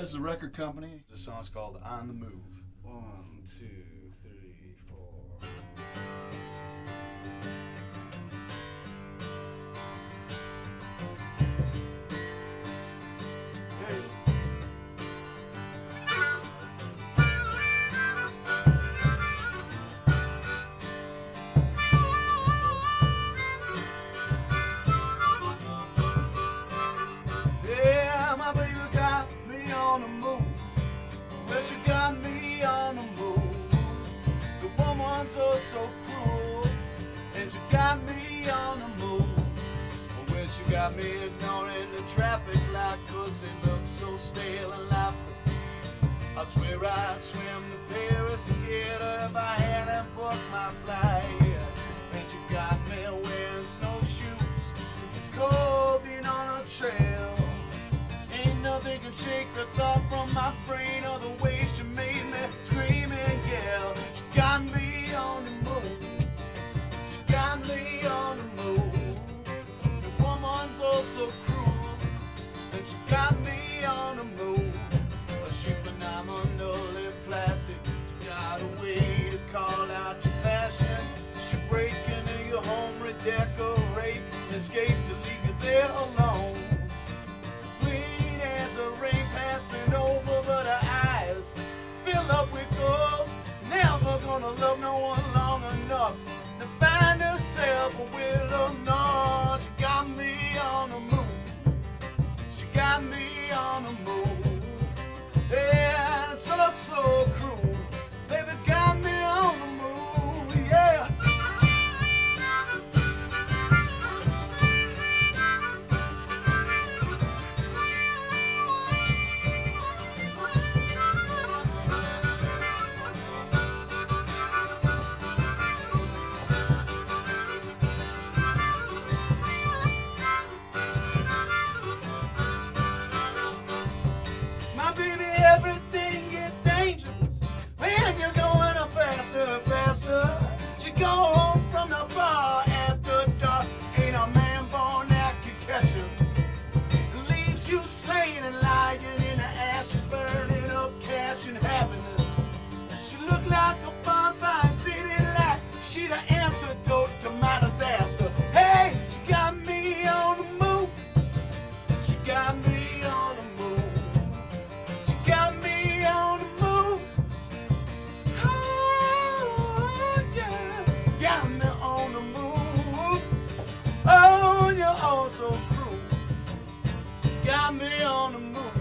this is a record company. The song's called On the Move. One, two, so cruel, and you got me on the move. Well, she got me ignoring the traffic light, cause it looks so stale and lifeless. I swear I'd swim to Paris to get her if I hadn't booked my flight. And you got me wearing snowshoes, cause it's cold being on a trail. Ain't nothing can shake the thought she got me on the move. She plastic. You got a way to call out your passion. She your home, redecorate, escape to leave you there alone. Clean as a rain passing over, but her eyes fill up with gold. Never gonna love no one long enough to find herself a everything gonna move.